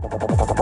Bye.